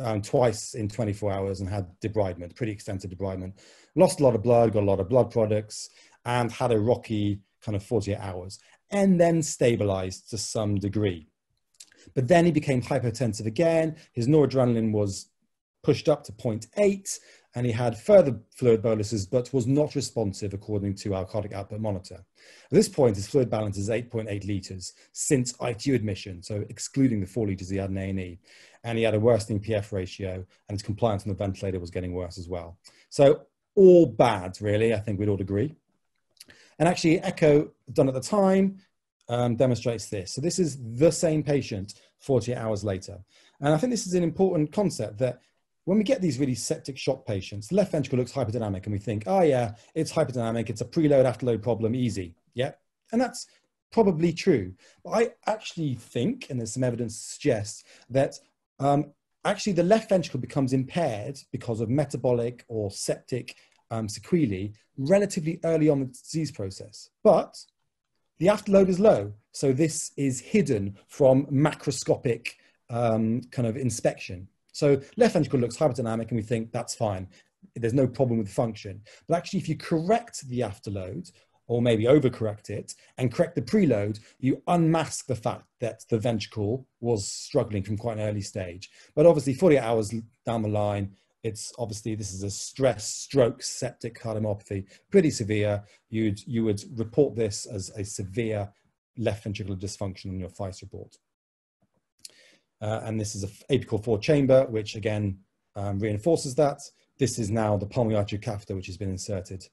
um, twice in 24 hours and had debridement, pretty extensive debridement. Lost a lot of blood, got a lot of blood products, and had a rocky kind of 48 hours and then stabilized to some degree. But then he became hypertensive again. His noradrenaline was pushed up to 0.8 and he had further fluid boluses but was not responsive according to our cardiac output monitor. At this point, his fluid balance is 8.8 litres since ITU admission, so excluding the four litres he had in A&E. And he had a worsening PF ratio and his compliance on the ventilator was getting worse as well. So all bad, really, I think we'd all agree. And actually, echo done at the time um, demonstrates this. So this is the same patient 48 hours later. And I think this is an important concept that when we get these really septic shock patients, the left ventricle looks hyperdynamic and we think, oh yeah, it's hyperdynamic, it's a preload afterload problem, easy. Yeah. And that's probably true. But I actually think, and there's some evidence suggests, that um, actually the left ventricle becomes impaired because of metabolic or septic um, sequelae relatively early on the disease process. But the afterload is low, so this is hidden from macroscopic um, kind of inspection. So left ventricle looks hyperdynamic and we think that's fine. There's no problem with function. But actually, if you correct the afterload, or maybe overcorrect it and correct the preload, you unmask the fact that the ventricle was struggling from quite an early stage. But obviously, 48 hours down the line, it's obviously this is a stress stroke septic cardiomyopathy, pretty severe. You'd you would report this as a severe left ventricular dysfunction in your FICE report. Uh, and this is a apical four chamber, which again um, reinforces that. This is now the pulmonary artery catheter, which has been inserted.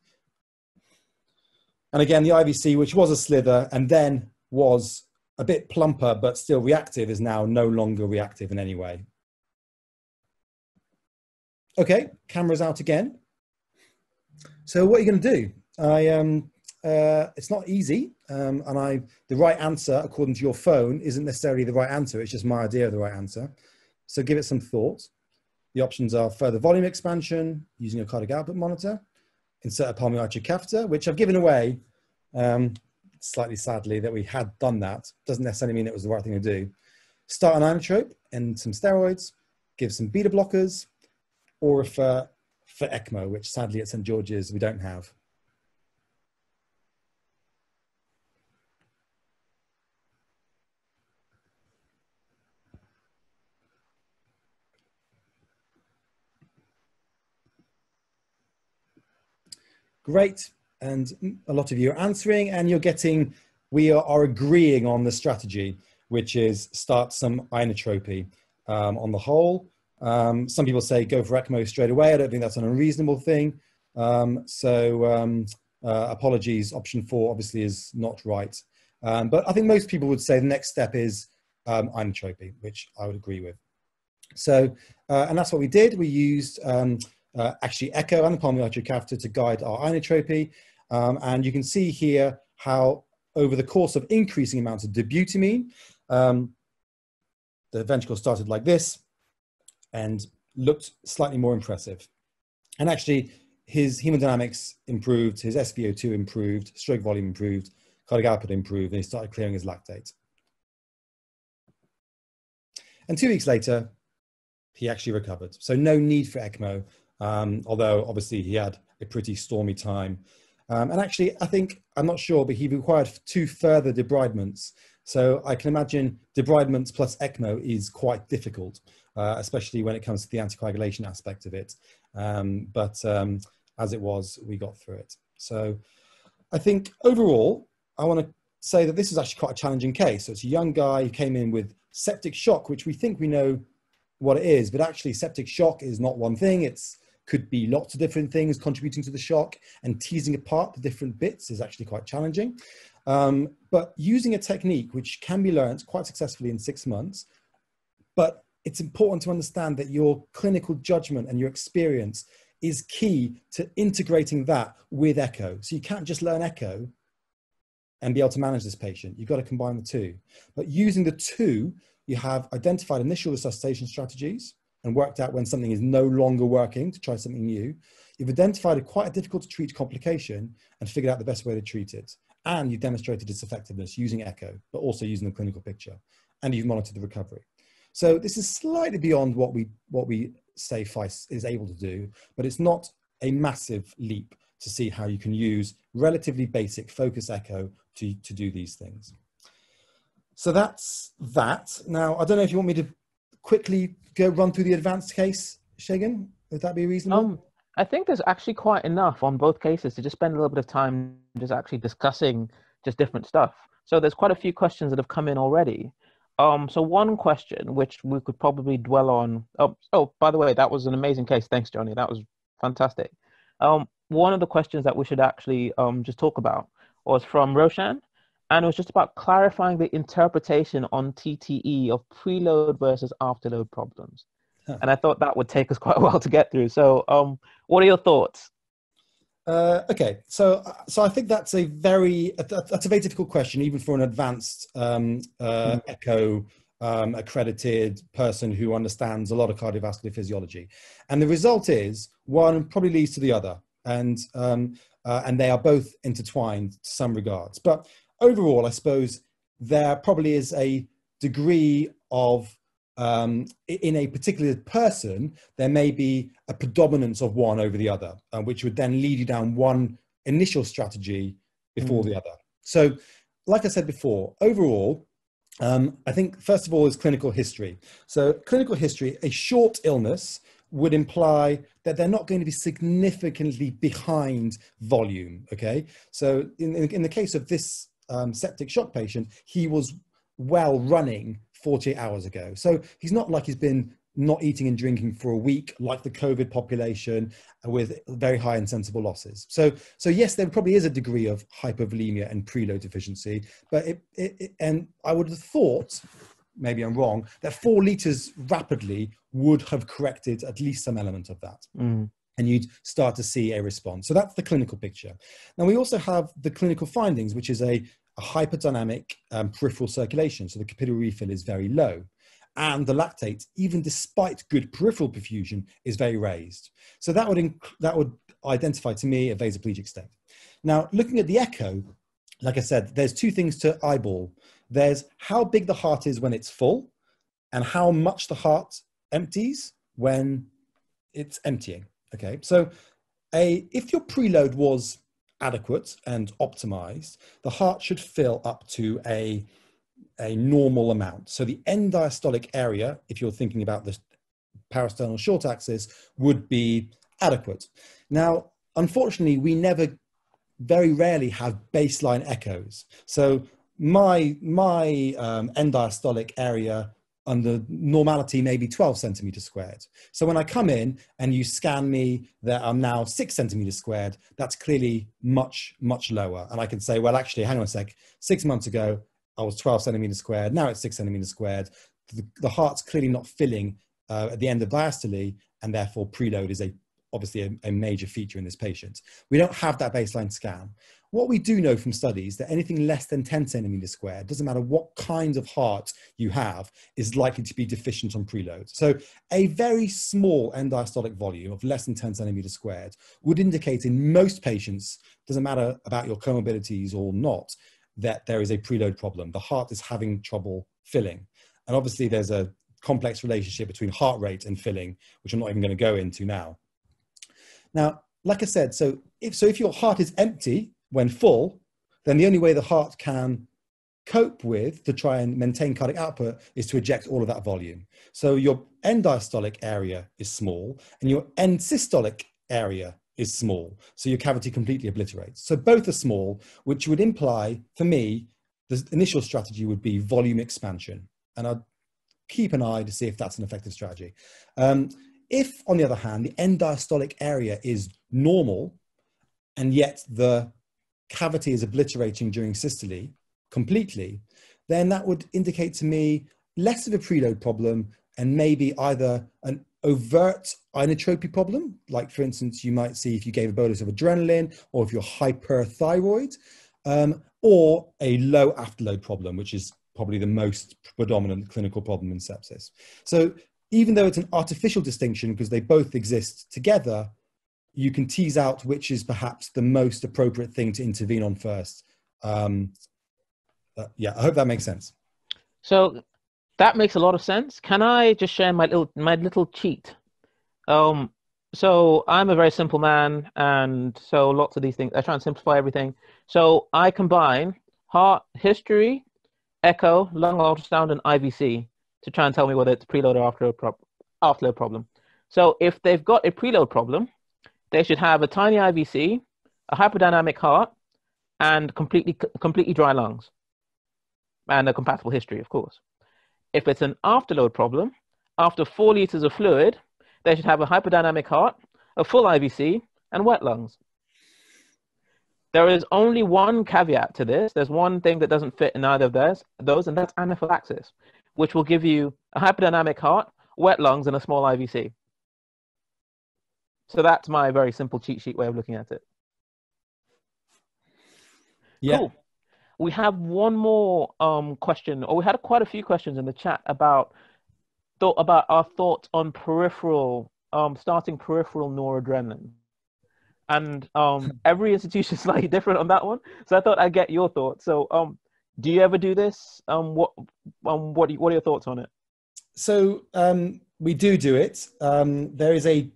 And again, the IVC, which was a slither and then was a bit plumper but still reactive, is now no longer reactive in any way. Okay, camera's out again. So what are you going to do? I um, uh, it's not easy, um, and I the right answer according to your phone isn't necessarily the right answer. It's just my idea of the right answer. So give it some thought. The options are further volume expansion using a cardiac output monitor, insert a pulmonary artery catheter, which I've given away um, slightly sadly that we had done that. Doesn't necessarily mean it was the right thing to do. Start an inotrope and some steroids, give some beta blockers, or for, for ECMO, which sadly at St. George's we don't have. Great. And a lot of you are answering and you're getting, we are, are agreeing on the strategy, which is start some inotropy um, on the whole. Um, some people say go for ECMO straight away. I don't think that's an unreasonable thing. Um, so um, uh, apologies, option four obviously is not right. Um, but I think most people would say the next step is um, inotropy, which I would agree with. So, uh, and that's what we did. We used um, uh, actually echo and the pulmonary artery catheter to guide our inotropy. And you can see here how over the course of increasing amounts of dobutamine, um, the ventricle started like this and looked slightly more impressive. And actually, his hemodynamics improved, his SpO2 improved, stroke volume improved, cardiac output improved, and he started clearing his lactate. And two weeks later, he actually recovered. So no need for ECMO, um, although obviously he had a pretty stormy time. Um, and actually, I think, I'm not sure, but he required two further debridements. So I can imagine debridements plus ECMO is quite difficult, uh, especially when it comes to the anticoagulation aspect of it. Um, but um, as it was, we got through it. So I think overall, I want to say that this is actually quite a challenging case. So it's a young guy who came in with septic shock, which we think we know what it is, but actually septic shock is not one thing. It's could be lots of different things contributing to the shock and teasing apart the different bits is actually quite challenging. Um, but using a technique which can be learned quite successfully in six months, but it's important to understand that your clinical judgment and your experience is key to integrating that with echo. So you can't just learn echo and be able to manage this patient. You've got to combine the two. But using the two, you have identified initial resuscitation strategies and worked out when something is no longer working to try something new. You've identified a quite a difficult to treat complication and figured out the best way to treat it. And you've demonstrated its effectiveness using echo, but also using the clinical picture. And you've monitored the recovery. So this is slightly beyond what we, what we say FICE is able to do, but it's not a massive leap to see how you can use relatively basic focus echo to, to do these things. So that's that. Now, I don't know if you want me to quickly go run through the advanced case, Segun. Would that be reasonable? Um, I think there's actually quite enough on both cases to just spend a little bit of time just actually discussing just different stuff. So there's quite a few questions that have come in already. Um, so one question which we could probably dwell on. Oh, oh, by the way, that was an amazing case. Thanks, Johnny. That was fantastic. Um, one of the questions that we should actually um, just talk about was from Roshan, and it was just about clarifying the interpretation on TTE of preload versus afterload problems. Huh. And I thought that would take us *laughs* quite a while to get through. So, um, what are your thoughts? Uh, okay, so so I think that's a very that's a very difficult question, even for an advanced um, uh, mm. echo um, accredited person who understands a lot of cardiovascular physiology. And the result is one probably leads to the other, and um, uh, and they are both intertwined to some regards. But overall, I suppose there probably is a degree of um, in a particular person, there may be a predominance of one over the other, uh, which would then lead you down one initial strategy before mm. the other. So, like I said before, overall, um, I think first of all is clinical history. So, clinical history, a short illness would imply that they're not going to be significantly behind volume. Okay, so in, in, in the case of this um, septic shock patient, he was well running 48 hours ago. So he's not like he's been not eating and drinking for a week like the COVID population with very high insensible losses. So, so yes, there probably is a degree of hypovolemia and preload deficiency, but it, it, it, and I would have thought, maybe I'm wrong, that four liters rapidly would have corrected at least some element of that. Mm. And you'd start to see a response. So that's the clinical picture. Now we also have the clinical findings, which is a a hyperdynamic um, peripheral circulation, so the capillary refill is very low. And the lactate, even despite good peripheral perfusion, is very raised. So that would, that would identify to me a vasoplegic state. Now, looking at the echo, like I said, there's two things to eyeball. There's how big the heart is when it's full, and how much the heart empties when it's emptying. Okay, so a if your preload was adequate and optimized, the heart should fill up to a, a normal amount. So the end diastolic area, if you're thinking about the parasternal short axis, would be adequate. Now, unfortunately, we never, very rarely have baseline echoes. So my, my um, end diastolic area under normality maybe 12 centimeters squared. So when I come in and you scan me that I'm now six centimeters squared, that's clearly much, much lower. And I can say, well, actually, hang on a sec, six months ago, I was 12 centimeters squared, now it's six centimeters squared. The, the heart's clearly not filling uh, at the end of diastole, and therefore preload is a obviously a, a, major feature in this patient. We don't have that baseline scan. What we do know from studies that anything less than 10 centimeters squared, doesn't matter what kind of heart you have, is likely to be deficient on preload. So a very small end diastolic volume of less than 10 centimeters squared would indicate in most patients, doesn't matter about your comorbidities or not, that there is a preload problem. The heart is having trouble filling. And obviously there's a complex relationship between heart rate and filling, which I'm not even going to go into now. Now, like I said, so if, so if your heart is empty, when full, then the only way the heart can cope with to try and maintain cardiac output is to eject all of that volume. So your end diastolic area is small and your end systolic area is small. So your cavity completely obliterates. So both are small, which would imply, for me, the initial strategy would be volume expansion. And I'd keep an eye to see if that's an effective strategy. Um, if, on the other hand, the end diastolic area is normal, and yet the cavity is obliterating during systole completely, then that would indicate to me less of a preload problem and maybe either an overt inotropy problem, like for instance, you might see if you gave a bolus of adrenaline or if you're hyperthyroid, um, or a low afterload problem, which is probably the most predominant clinical problem in sepsis. So even though it's an artificial distinction because they both exist together, you can tease out which is perhaps the most appropriate thing to intervene on first. Um, yeah, I hope that makes sense. So that makes a lot of sense. Can I just share my little my little cheat? Um, so I'm a very simple man, and so lots of these things I try and simplify everything. So I combine heart history, echo, lung ultrasound, and IVC to try and tell me whether it's preload or after a pro- afterload problem. So if they've got a preload problem, they should have a tiny IVC, a hyperdynamic heart, and completely completely dry lungs, and a compatible history, of course. If it's an afterload problem, after four liters of fluid, they should have a hyperdynamic heart, a full IVC, and wet lungs. There is only one caveat to this. There's one thing that doesn't fit in either of those, those, and that's anaphylaxis, which will give you a hyperdynamic heart, wet lungs, and a small IVC. So that's my very simple cheat sheet way of looking at it. Yeah. Cool. We have one more um, question, or we had quite a few questions in the chat about thought about our thoughts on peripheral, um, starting peripheral noradrenaline. And um, *laughs* every institution is slightly different on that one. So I thought I'd get your thoughts. So um, do you ever do this? Um, what, um, what, what are your thoughts on it? So um, we do do it. Um, there is a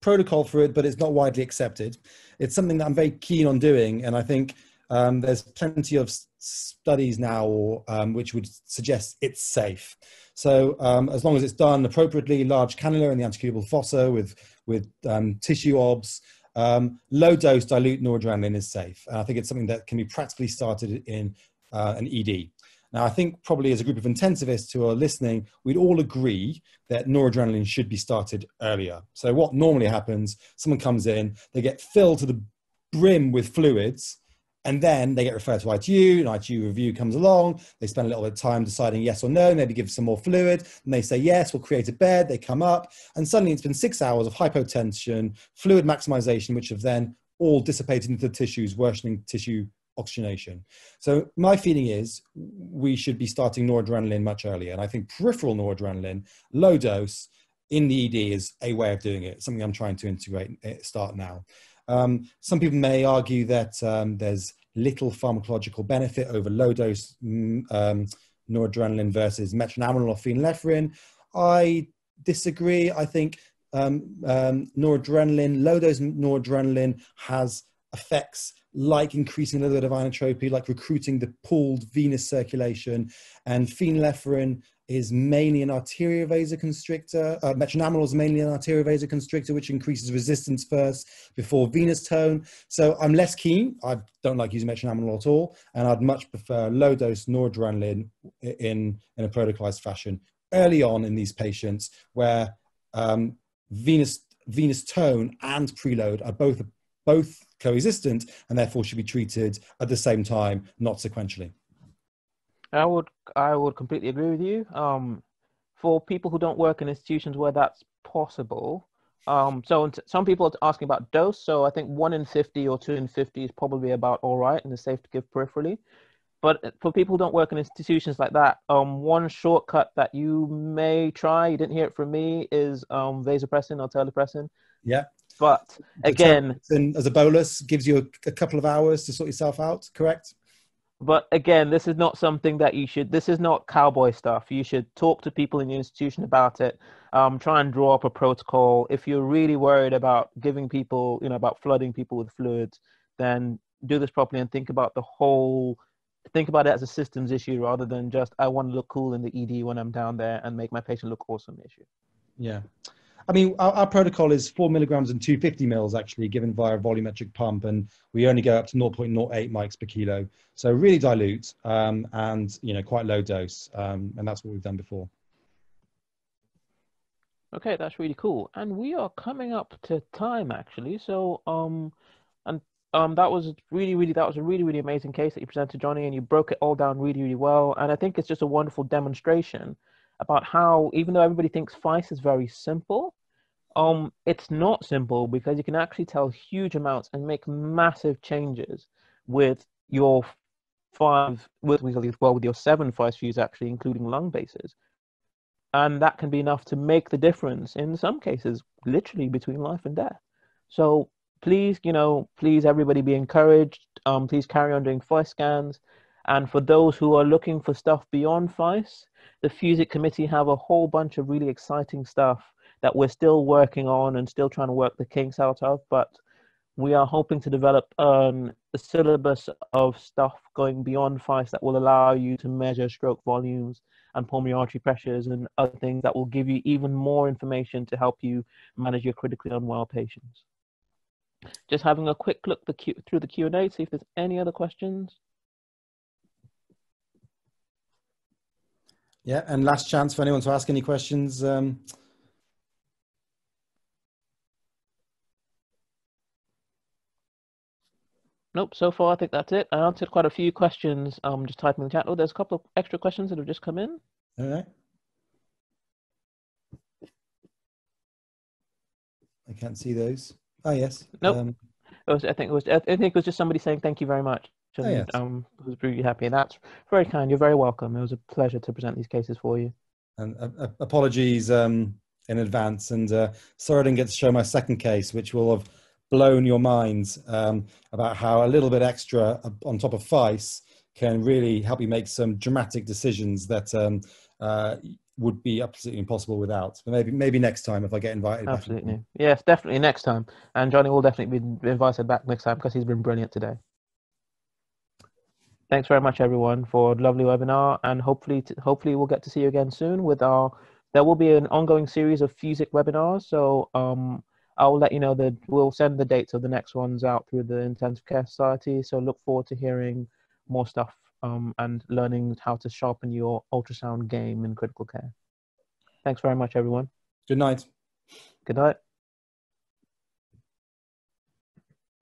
protocol for it, but it's not widely accepted. It's something that I'm very keen on doing, and I think um, there's plenty of studies now um, which would suggest it's safe. So um, as long as it's done appropriately, large cannula in the antecubital fossa with with um, tissue obs, um, low dose dilute noradrenaline is safe. And I think it's something that can be practically started in uh, an ED. Now, I think probably as a group of intensivists who are listening, we'd all agree that noradrenaline should be started earlier. So, what normally happens, someone comes in, they get filled to the brim with fluids, and then they get referred to ITU, and ITU review comes along. They spend a little bit of time deciding yes or no, maybe give some more fluid, and they say yes, we'll create a bed. They come up, and suddenly it's been six hours of hypotension, fluid maximization, which have then all dissipated into the tissues, worsening tissue oxygenation. So my feeling is we should be starting noradrenaline much earlier. And I think peripheral noradrenaline, low dose in the ED is a way of doing it, something I'm trying to integrate, eh, start now. Um, some people may argue that um, there's little pharmacological benefit over low dose mm, um, noradrenaline versus metaraminol or phenylephrine. I disagree. I think um, um, noradrenaline, low dose noradrenaline has effects like increasing a little bit of inotropy, like recruiting the pooled venous circulation. And phenylephrine is mainly an vasoconstrictor. Uh, metaraminol is mainly an vasoconstrictor, which increases resistance first before venous tone. So I'm less keen. I don't like using metaraminol at all, and I'd much prefer low dose noradrenaline in, in a protocolized fashion early on in these patients where um, venous venous tone and preload are both both coexistent and therefore should be treated at the same time, not sequentially. I would I would completely agree with you. Um, for people who don't work in institutions where that's possible, um, so some people are asking about dose. So I think one in fifty or two in fifty is probably about all right and is safe to give peripherally. But for people who don't work in institutions like that, um, one shortcut that you may try, you didn't hear it from me, is um, vasopressin or terlipressin. Yeah. But again, as a bolus gives you a, a couple of hours to sort yourself out. Correct but again, this is not something that you should. This is not cowboy stuff. You should talk to people in your institution about it. Um, try and draw up a protocol. If you're really worried about giving people, you know, about flooding people with fluids, then do this properly and think about the whole. Think about it as a systems issue rather than just I want to look cool in the ED when I'm down there and make my patient look awesome issue. Yeah. I mean, our, our, protocol is four milligrams and 250 mils actually given via a volumetric pump, and we only go up to 0.08 mics per kilo. So really dilute um, and you know quite low dose, um, and that's what we've done before. Okay, that's really cool, and we are coming up to time actually. So um, and um, that was really, really, that was a really, really amazing case that you presented, Johnny, and you broke it all down really, really well. And I think it's just a wonderful demonstration about how, even though everybody thinks FICE is very simple, um, it's not simple because you can actually tell huge amounts and make massive changes with your five, with well, with your seven FICE views actually, including lung bases. And that can be enough to make the difference in some cases, literally between life and death. So please, you know, please everybody be encouraged. Um, please carry on doing FICE scans. And for those who are looking for stuff beyond FICE, the FUSIC committee have a whole bunch of really exciting stuff that we're still working on and still trying to work the kinks out of. But we are hoping to develop um, a syllabus of stuff going beyond FICE that will allow you to measure stroke volumes and pulmonary artery pressures and other things that will give you even more information to help you manage your critically unwell patients. Just having a quick look the Q, through the Q&A, see if there's any other questions. Yeah, and last chance for anyone to ask any questions. Um, Nope, so far I think that's it. I answered quite a few questions. I'm um, just typing in the chat. Oh, there's a couple of extra questions that have just come in. All right. I can't see those. Oh yes. Nope. Um, was, I think it was. I think it was just somebody saying thank you very much. And, oh, yes. um, was really happy, and that's very kind. You're very welcome. It was a pleasure to present these cases for you. And uh, uh apologies um, in advance, and uh, sorry I didn't get to show my second case, which will have blown your minds um, about how a little bit extra on top of FICE can really help you make some dramatic decisions that um, uh, would be absolutely impossible without. But maybe maybe next time if I get invited. Absolutely, back. yes, definitely next time. And Johnny will definitely be invited back next time because he's been brilliant today. Thanks very much, everyone, for a lovely webinar, and hopefully, hopefully we'll get to see you again soon. With our, there will be an ongoing series of FUSIC webinars. So um, I'll let you know that we'll send the dates of the next ones out through the Intensive Care Society. So look forward to hearing more stuff um, and learning how to sharpen your ultrasound game in critical care. Thanks very much, everyone. Good night. Good night.